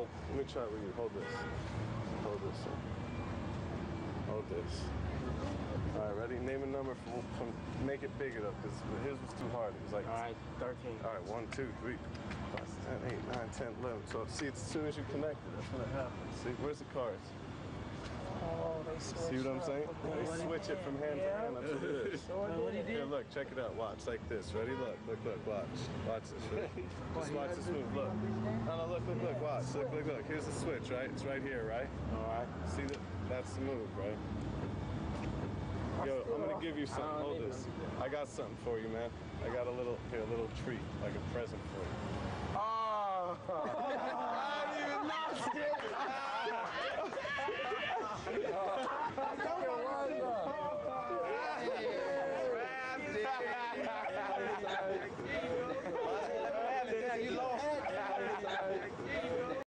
hold. Let me try it with you. Hold this. Hold this. Hold this. All right, ready? Name a number from, from make it bigger though, because his was too hard. It was like All right, 13. All right, one, two, three, five, six, seven, eight, nine, ten, eleven. So see, it's as soon as you connect it, that's when it happens. See, where's the cards? Oh, they switched See what I'm saying? They switch it from hand to hand. That's what it is. What he Here, look, check it out. Watch like this. Ready? Look, look, look. Watch. Watch this. Ready? Just watch this move. Look. No, no, look, look, look. Watch. Look, look, look. Here's the switch, right? It's right here, right? All right. See that? That's the move, right? Yo, I'm gonna give you something. Hold this. I got something for you, man. I got a little here, a little treat, like a present for you.